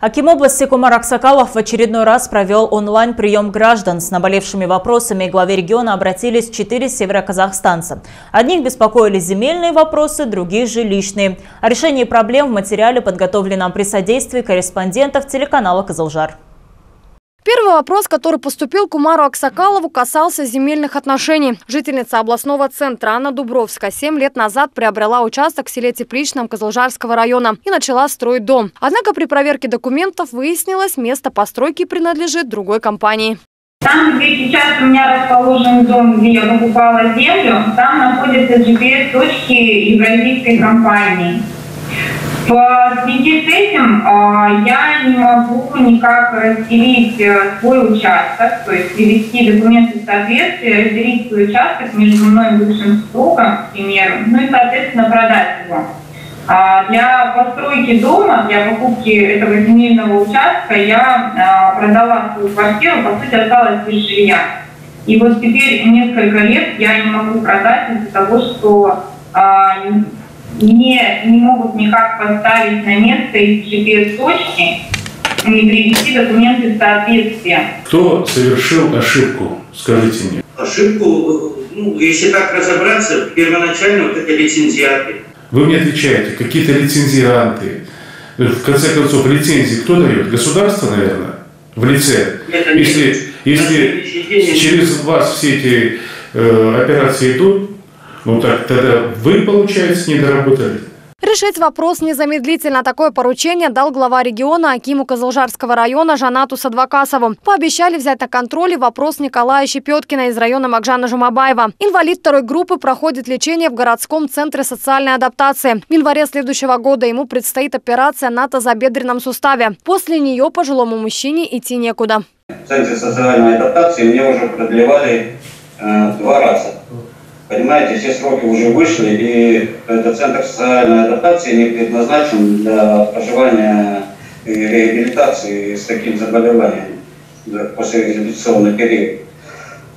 Аким области Кумар Аксакалов в очередной раз провел онлайн-прием граждан. С наболевшими вопросами главе региона обратились четыре североказахстанца. Одних беспокоили земельные вопросы, других – жилищные. О решении проблем в материале, подготовленном при содействии корреспондентов телеканала «Козылжар». Первый вопрос, который поступил к Умару Аксакалову, касался земельных отношений. Жительница областного центра Анна Дубровская 7 лет назад приобрела участок в селе Тепличном Козлжарского района и начала строить дом. Однако при проверке документов выяснилось, место постройки принадлежит другой компании. Там, где сейчас у меня расположен дом, где я покупала землю, там находятся GPS-точки евразийской компании. В связи с этим а, я не могу никак разделить э, свой участок, то есть привести документы в соответствие, разделить свой участок между мной и бывшим супругом, к примеру, ну и, соответственно, продать его. А, для постройки дома, для покупки этого земельного участка я а, продала свою квартиру, по сути, осталась без жилья. И вот теперь несколько лет я не могу продать из-за того, что мне не могут никак поставить на место из GPS-точки и привести документы в соответствие. Кто совершил ошибку? Скажите мне. Ошибку, ну, если так разобраться, первоначально вот это лицензиаты. Вы мне отвечаете, какие-то лицензианты. В конце концов, лицензии кто дает? Государство, наверное, в лице. Это если если через вас все эти э, операции идут, ну так тогда вы, получается, не доработали. Решить вопрос незамедлительно. Такое поручение дал глава региона Акиму Козлжарского района Жанату Садвакасову. Пообещали взять на контроле вопрос Николая Щепеткина из района Макжана Жумабаева. Инвалид второй группы проходит лечение в городском центре социальной адаптации. В январе следующего года ему предстоит операция на тазобедренном суставе. После нее пожилому мужчине идти некуда. В центре социальной адаптации мне уже продлевали э, два раза. Понимаете, все сроки уже вышли, и этот центр социальной адаптации не предназначен для проживания и реабилитации с таким заболеванием после реабилитационный период.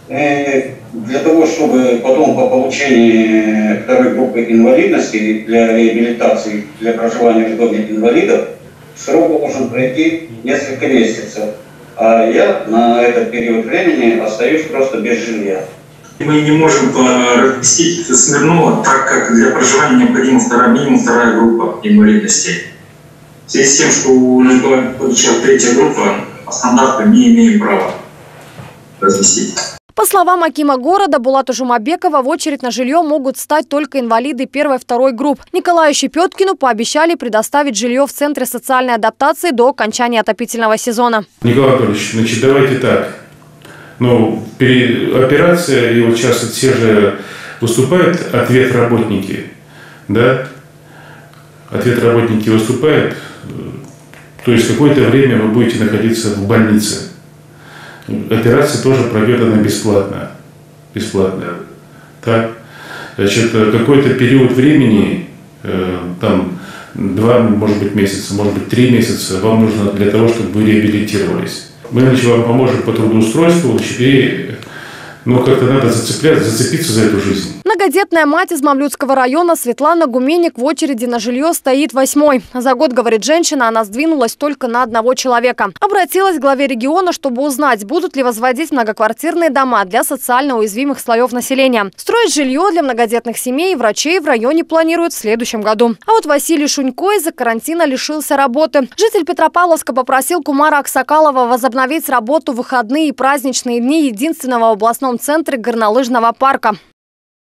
И для того, чтобы потом по получении второй группы инвалидности для реабилитации, для проживания в доме инвалидов, срок должен пройти несколько месяцев. А я на этот период времени остаюсь просто без жилья. Мы не можем разместить Смирнова, так как для проживания необходима вторая, минимум вторая группа инвалидности. В связи с тем, что у Николая Павловича третья группа, по стандарту не имеем права разместить. По словам Акима города Булата Жумабекова, в очередь на жилье могут стать только инвалиды первой и второй групп. Николаю Щепеткину пообещали предоставить жилье в Центре социальной адаптации до окончания отопительного сезона. Николай Анатольевич, значит, давайте так. Но операция, и вот сейчас все же выступают ответ работники, да, ответ работники выступают, то есть какое-то время вы будете находиться в больнице. Операция тоже пройдет она бесплатно. Бесплатно. Так? Значит, какой-то период времени, э, там, два, может быть, месяца, может быть, три месяца, вам нужно для того, чтобы вы реабилитировались мы вам поможем по трудоустройству, значит, и ну, как-то надо зацепляться, зацепиться за эту жизнь. Многодетная мать из Мамлютского района Светлана Гуменик в очереди на жилье стоит восьмой. За год, говорит женщина, она сдвинулась только на одного человека. Обратилась к главе региона, чтобы узнать, будут ли возводить многоквартирные дома для социально уязвимых слоев населения. Строить жилье для многодетных семей врачей в районе планируют в следующем году. А вот Василий Шунько из-за карантина лишился работы. Житель Петропавловска попросил Кумара Аксакалова возобновить работу в выходные и праздничные дни единственного в областном центре горнолыжного парка.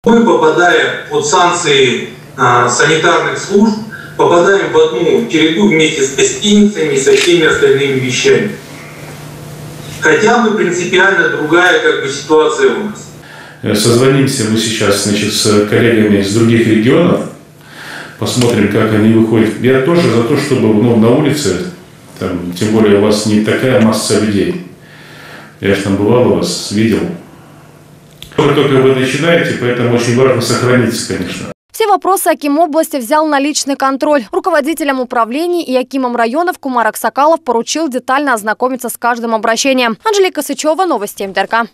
Мы, попадая под санкции а, санитарных служб, попадаем в одну череду вместе с гостиницами и со всеми остальными вещами. Хотя бы принципиально другая как бы, ситуация у нас. Э, созвонимся мы сейчас значит, с коллегами из других регионов, посмотрим, как они выходят. Я тоже за то, чтобы ну, на улице, там, тем более у вас не такая масса людей. Я же там бывал у вас, видел, только вы начинаете, поэтому очень важно сохраниться, конечно. Все вопросы Аким области взял на личный контроль. Руководителям управлений и Акимом районов Кумар Аксакалов поручил детально ознакомиться с каждым обращением. Анжелика Сычева, Новости МТРК.